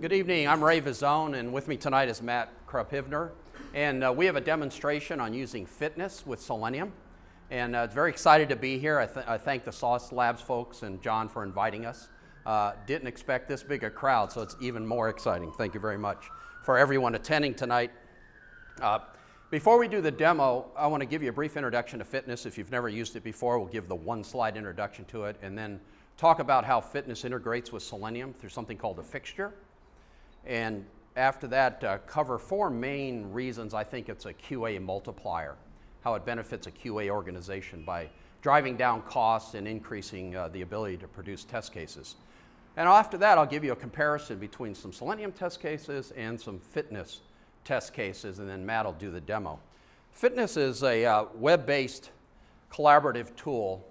Good evening, I'm Ray Vizzone, and with me tonight is Matt Krapivner. And uh, we have a demonstration on using FitNesse with Selenium. And uh, very excited to be here. I, th I, thank the Sauce Labs folks and John for inviting us. Uh, didn't expect this big a crowd, so it's even more exciting. Thank you very much for everyone attending tonight. Uh, before we do the demo, I want to give you a brief introduction to FitNesse. If you've never used it before, we'll give the one slide introduction to it and then talk about how FitNesse integrates with Selenium through something called a fixture. And after that, uh, cover four main reasons I think it's a QA multiplier, how it benefits a QA organization by driving down costs and increasing uh, the ability to produce test cases. And after that, I'll give you a comparison between some Selenium test cases and some FitNesse test cases, and then Matt will do the demo. FitNesse is a uh, web-based collaborative tool,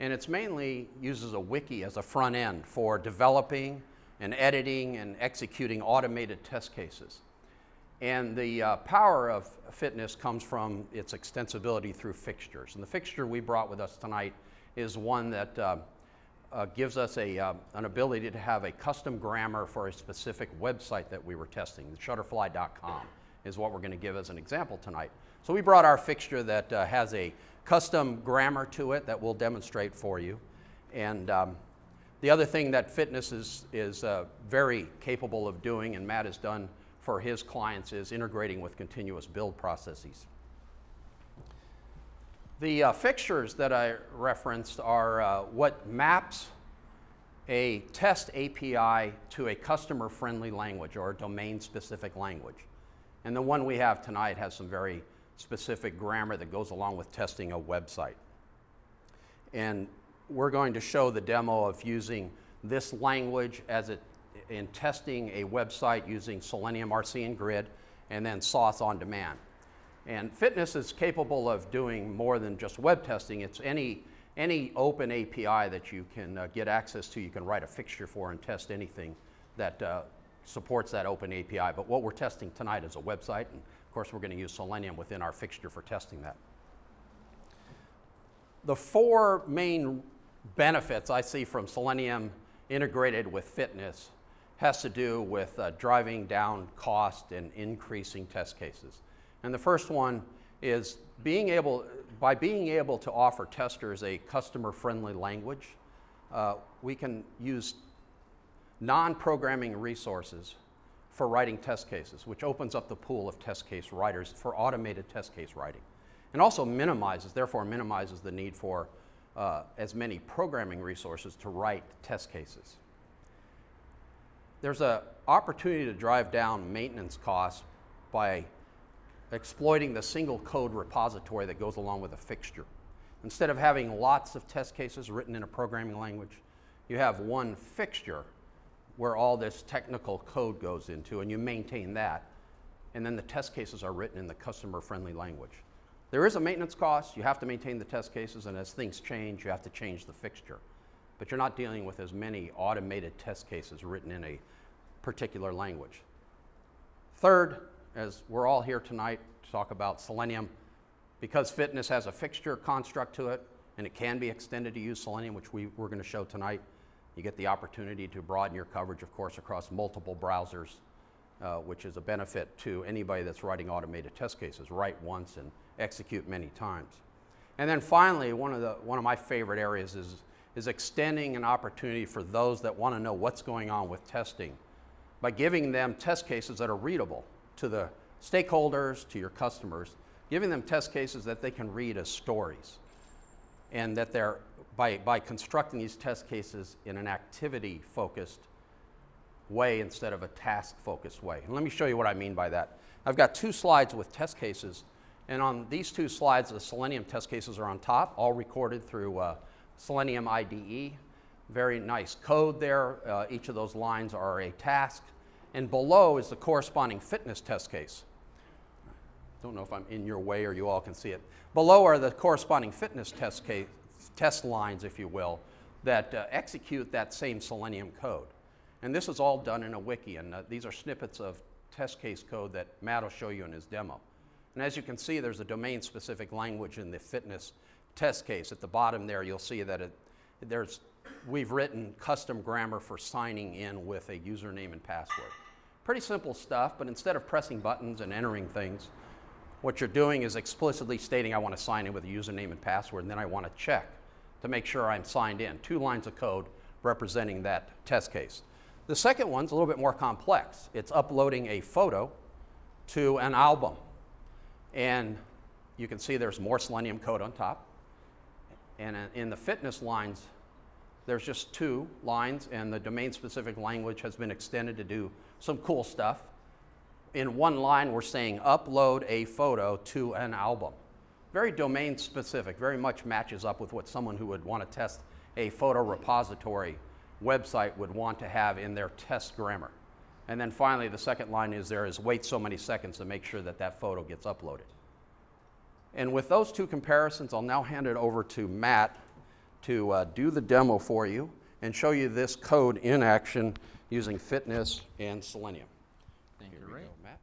and it's mainly uses a wiki as a front end for developing and editing and executing automated test cases. And the uh, power of FitNesse comes from its extensibility through fixtures. And the fixture we brought with us tonight is one that uh, uh, gives us a, uh, an ability to have a custom grammar for a specific website that we were testing. Shutterfly.com is what we're going to give as an example tonight. So we brought our fixture that uh, has a custom grammar to it that we'll demonstrate for you. And um, the other thing that FitNesse is, is uh, very capable of doing, and Matt has done for his clients, is integrating with continuous build processes. The uh, fixtures that I referenced are uh, what maps a test API to a customer friendly language or a domain specific language. And the one we have tonight has some very specific grammar that goes along with testing a website. And we're going to show the demo of using this language as it in testing a website using Selenium RC and Grid and then Sauce on demand. And FitNesse is capable of doing more than just web testing. It's any, any open API that you can uh, get access to, you can write a fixture for and test anything that uh, supports that open API. But what we're testing tonight is a website, and of course we're going to use Selenium within our fixture for testing that. The four main benefits I see from Selenium integrated with FitNesse has to do with uh, driving down cost and increasing test cases. And the first one is being able, by being able to offer testers a customer-friendly language, uh, we can use non-programming resources for writing test cases, which opens up the pool of test case writers for automated test case writing. And also minimizes, therefore minimizes the need for uh, as many programming resources to write test cases. There's an opportunity to drive down maintenance costs by exploiting the single code repository that goes along with a fixture. Instead of having lots of test cases written in a programming language, you have one fixture where all this technical code goes into, and you maintain that. And then the test cases are written in the customer friendly language. There is a maintenance cost, you have to maintain the test cases, and as things change, you have to change the fixture. But you're not dealing with as many automated test cases written in a particular language. Third, as we're all here tonight to talk about Selenium, because FitNesse has a fixture construct to it, and it can be extended to use Selenium, which we, we're going to show tonight, you get the opportunity to broaden your coverage, of course, across multiple browsers, uh, which is a benefit to anybody that's writing automated test cases. Write once and execute many times. And then finally, one of, the, one of my favorite areas is, is extending an opportunity for those that want to know what's going on with testing by giving them test cases that are readable to the stakeholders, to your customers, giving them test cases that they can read as stories and that they're by, by constructing these test cases in an activity focused way instead of a task focused way. And let me show you what I mean by that. I've got two slides with test cases, and on these two slides, the Selenium test cases are on top, all recorded through uh, Selenium IDE. Very nice code there. Uh, each of those lines are a task. And below is the corresponding FitNesse test case. Don't know if I'm in your way or you all can see it. Below are the corresponding FitNesse test case, test lines, if you will, that uh, execute that same Selenium code. And this is all done in a wiki, and uh, these are snippets of test case code that Matt will show you in his demo. And as you can see, there's a domain-specific language in the FitNesse test case. At the bottom there, you'll see that it, there's we've written custom grammar for signing in with a username and password. Pretty simple stuff, but instead of pressing buttons and entering things, what you're doing is explicitly stating I want to sign in with a username and password, and then I want to check to make sure I'm signed in. Two lines of code representing that test case. The second one's a little bit more complex. It's uploading a photo to an album. And you can see there's more Selenium code on top. And in the FitNesse lines, there's just two lines, and the domain specific language has been extended to do some cool stuff. In one line, we're saying upload a photo to an album. Very domain specific, very much matches up with what someone who would want to test a photo repository website would want to have in their test grammar. And then finally, the second line is there is wait so many seconds to make sure that that photo gets uploaded. And with those two comparisons, I'll now hand it over to Matt to uh, do the demo for you and show you this code in action using FitNesse and Selenium. Thank Here you, Ray. go, Matt.